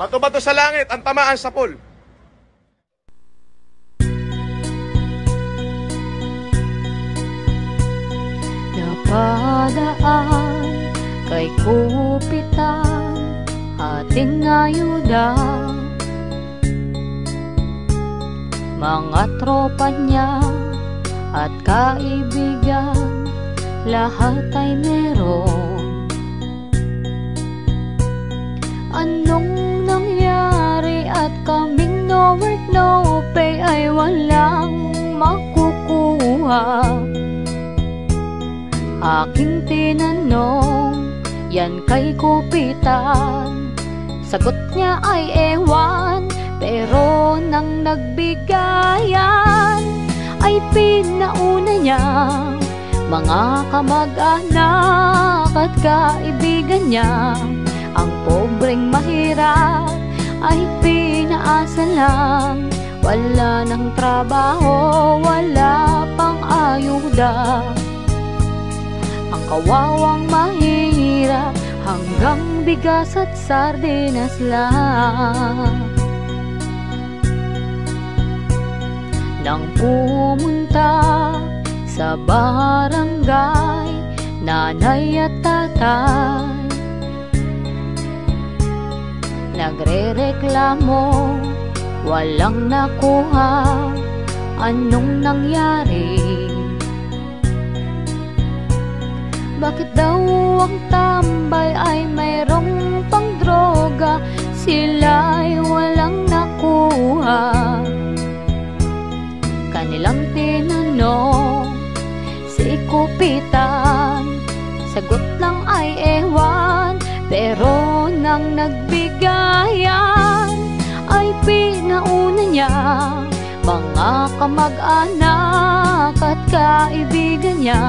Bato-bato sa langit ang tamaan sa pool. Napadaan kay kupitan ating ayuda Mga tropa niya at kaibigan lahat ay meron Anong at kaming no work no pay ay walang makukuha. Aking tinanong, yan kay kupitan. Sagot niya ay ewan, pero nang nagbigayan Ay pinauna niya. Mga kamag-anak at kaibigan niya Ang pobreng mahirap ay pinaasa lang. Wala ng trabaho, wala pang ayuda. Ang kawawang mahirap hanggang bigas at sardinas lang. Nang pumunta sa barangay Nanay at tatay Nagre-reklamo Walang nakuha Anong nangyari? Bakit daw ang tambay ay mayroong pang droga Sila'y walang nakuha Kanilang tinanong si Kupitan Sagot lang ay ewan Pero nang nagbigayan Mga kamag-anak at kaibigan niya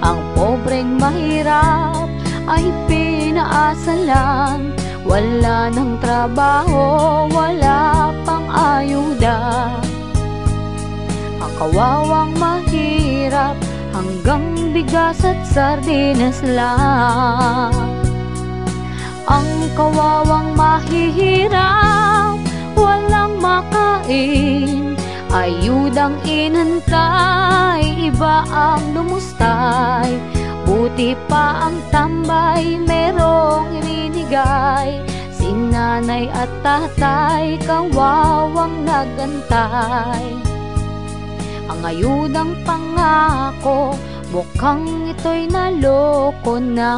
ang pobreng mahirap ay pinaasa lang Wala ng trabaho, wala pang ayuda. Ang kawawang mahirap hanggang bigas at sardinas lang. Ang kawawang mahihirap, walang makain Ayudang inantay, iba ang lumustay. Buti pa ang tambay, merong ininigay Si nanay at tatay, kawawang nagantay. Ang ayudang pangako, mukhang ito'y naloko na